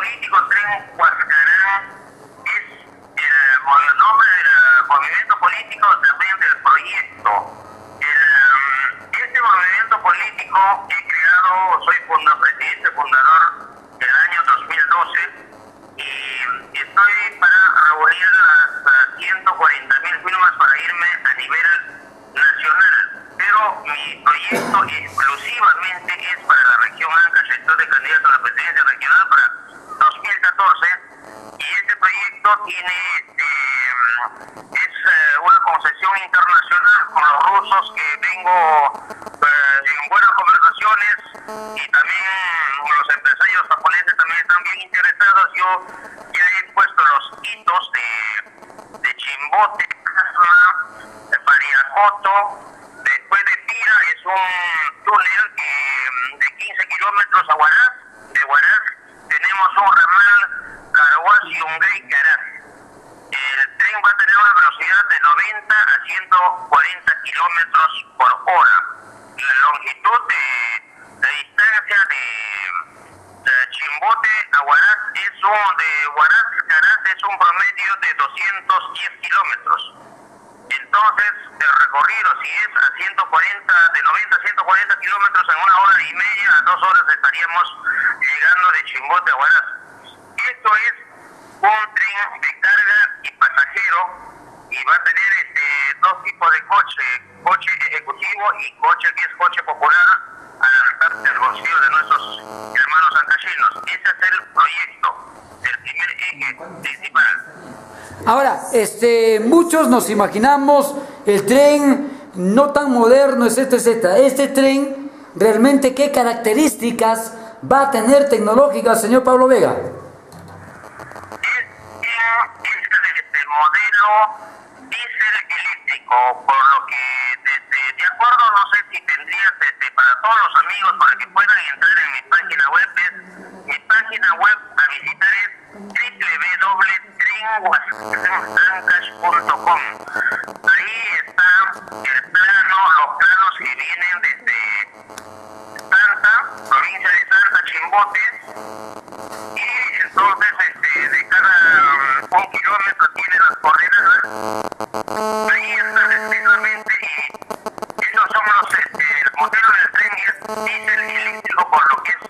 político Tren Huascarán es el, nombre del movimiento político, también del proyecto. El, mm, este movimiento político he creado, soy funda, presidente fundador del año 2012 y estoy para reunir las 140 mil firmas para irme a nivel nacional. Pero mi proyecto exclusivamente es para la región Ancash, estoy de candidato a la presidencia regional para tiene este, es eh, una concesión internacional con los rusos que vengo eh, en buenas conversaciones y también los empresarios japoneses también están bien interesados. Yo ya he puesto los hitos de, de Chimbote, Pariacoto, después de Pira es un túnel que, de 15 kilómetros a Huaraz, de Huaraz tenemos un ramal Carhuaz y un gay Caraz. El tren va a tener una velocidad de 90 a 140 kilómetros por hora. La longitud de, de distancia de, de Chimbote a Huaraz es un, de Huaraz Caraz es un promedio de 210 kilómetros. Entonces, el recorrido, si es a 140, de 90 a 140 kilómetros en una hora y media, a dos horas estaríamos llegando de Chimbote a Huaraz. Esto es un tren de pasajero y va a tener este, dos tipos de coche, coche ejecutivo y coche que es coche popular al alcance del bolsillo de nuestros hermanos ancallinos. Ese es el proyecto, el primer eje principal. Ahora, este, muchos nos imaginamos el tren no tan moderno, etcétera, etcétera. Este tren, realmente, ¿qué características va a tener tecnológicas, señor Pablo Vega? Diésel eléctrico, por lo que desde, de acuerdo, no sé si tendrías este, para todos los amigos para que puedan entrar en mi página web, mi página web a visitar es www.trenguasancash.com. Ahí está el plano, los planos que vienen desde Santa, provincia de Santa, Chimbote, y entonces este, de cada um, un kilómetro tiene las coordenadas ahí está especialmente y esos son los este, el modelo del tren es diésel eléctrico por lo que es eh, a, a- a partir de nuevo chico que ya empieza a subir a ganar altura es diésel motor potente y lo que es eh, de Guaraz a, a Caraz es eléctrico para ahorrar este costos de